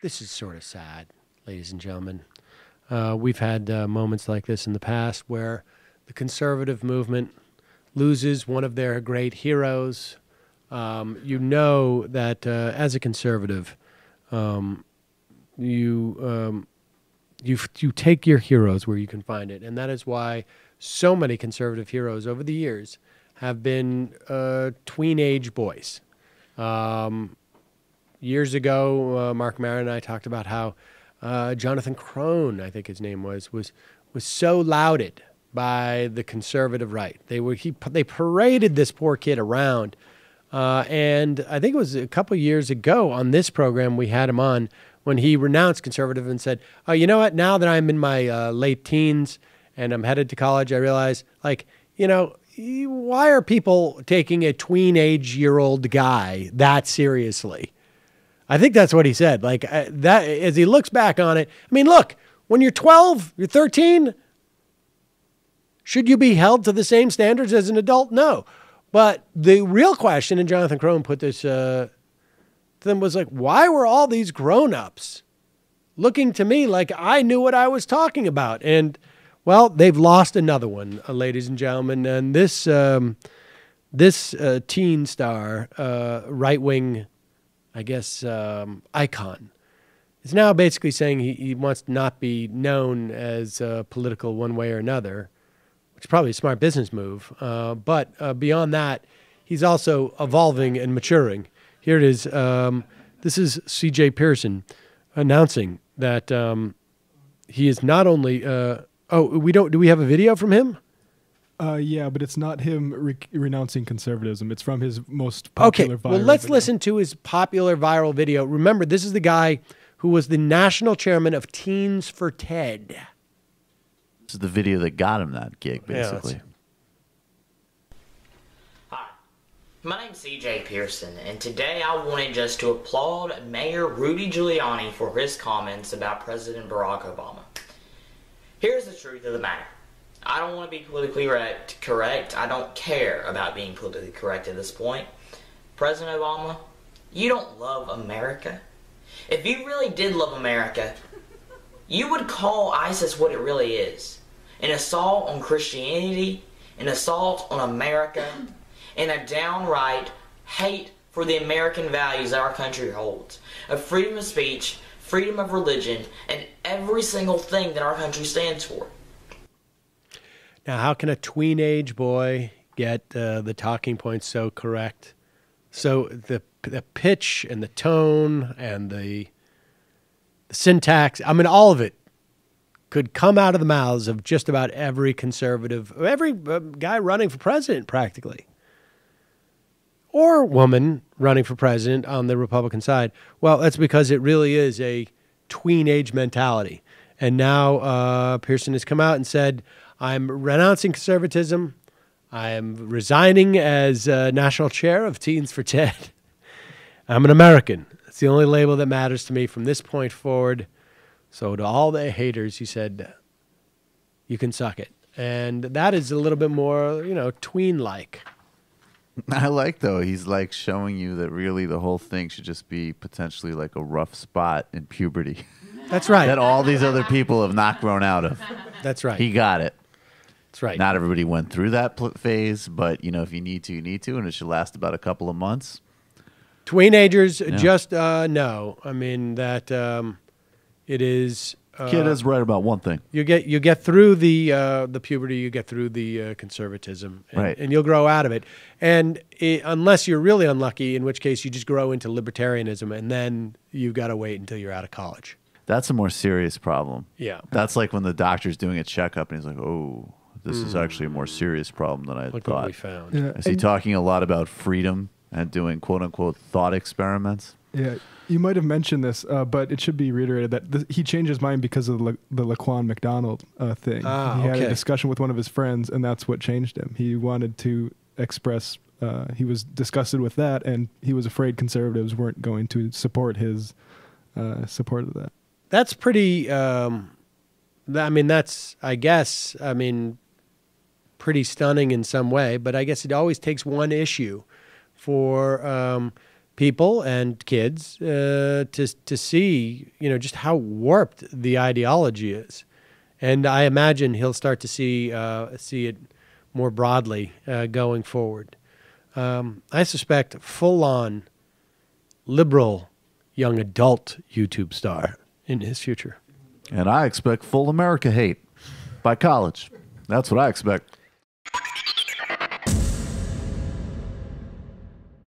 this is sort of sad, ladies and gentlemen. Uh, we've had uh, moments like this in the past where the conservative movement loses one of their great heroes. Um, you know that uh, as a conservative, um, you um, you you take your heroes where you can find it, and that is why so many conservative heroes over the years have been uh, tween age boys. Um, years ago, uh, Marc Maron and I talked about how uh, Jonathan Krohn, I think his name was, was was so lauded by the conservative right. They were he they paraded this poor kid around, uh, and I think it was a couple years ago on this program we had him on when he renounced conservative and said, "Oh, you know what? Now that I'm in my uh, late teens and I'm headed to college, I realize like you know." Why are people taking a tween age year old guy that seriously? I think that's what he said. Like uh, that, as he looks back on it. I mean, look, when you're 12, you're 13. Should you be held to the same standards as an adult? No. But the real question, and Jonathan Krohn put this uh, to them, was like, why were all these grown-ups looking to me like I knew what I was talking about? And well, they've lost another one, uh, ladies and gentlemen. And this um, this uh, teen star, uh, right wing I guess, um, icon, is now basically saying he, he wants to not be known as uh, political one way or another, which is probably a smart business move. Uh, but uh, beyond that, he's also evolving and maturing. Here it is. Um, this is C.J. Pearson announcing that um, he is not only. Uh, oh, we don't. Do we have a video from him? Uh, yeah, but it's not him re- renouncing conservatism. It's from his most popular okay, well, let's video. listen to his popular viral video. Remember, this is the guy who was the national chairman of Teens for TED. This is the video that got him that gig, basically. Yeah, Hi, my name's CJ Pearson, and today I wanted just to applaud Mayor Rudy Giuliani for his comments about President Barack Obama. Here's the truth of the matter. I don't want to be politically correct, correct. I don't care about being politically correct at this point. President Obama, you don't love America. If you really did love America, you would call ISIS what it really is an assault on Christianity, an assault on America, and a downright hate for the American values our country holds of freedom of speech, freedom of religion, and every single thing that our country stands for. Now, how can a tween age boy get uh, the talking points so correct? So the the pitch and the tone and the, the syntax, I mean, all of it could come out of the mouths of just about every conservative, every uh, guy running for president, practically, or woman running for president on the Republican side. Well, that's because it really is a tween age mentality. And now uh, Pearson has come out and said, I'm renouncing conservatism. I am resigning as uh, national chair of Teens for TED. I'm an American. It's the only label that matters to me from this point forward. So, to all the haters, he said, you can suck it. And that is a little bit more, you know, tween like. I like though he's like showing you that really the whole thing should just be potentially like a rough spot in puberty That's right. that all these other people have not grown out of. That's right. He got it. That's right. Not everybody went through that phase, but you know if you need to, you need to, and it should last about a couple of months. Tweenagers, just uh, no. I mean that um, it is. Uh, Kid is right about one thing. you get you get through the uh, the puberty, you get through the uh, conservatism, and, Right. and you'll grow out of it. And i unless you're really unlucky, in which case you just grow into libertarianism, and then you've got to wait until you're out of college. That's a more serious problem. Yeah. That's like when the doctor's doing a checkup and he's like, "Oh, this is actually a more serious problem than I Look what thought." we found. Yeah, Is he talking a lot about freedom and doing quote unquote thought experiments? Yeah, you might have mentioned this, uh, but it should be reiterated that th- he changed his mind because of the, La- the Laquan McDonald uh, thing. Ah, he had okay. a discussion with one of his friends, and that's what changed him. He wanted to express. Uh, he was disgusted with that, and he was afraid conservatives weren't going to support his uh, support of that. That's pretty. Um, th- I mean, that's I guess. I mean, pretty stunning in some way. But I guess it always takes one issue for um, people and kids uh, to to see you know just how warped the ideology is, and I imagine he'll start to see uh, see it more broadly uh, going forward. Um, I suspect full on liberal young adult YouTube star in his future. And I expect full America hate by college. That's what I expect.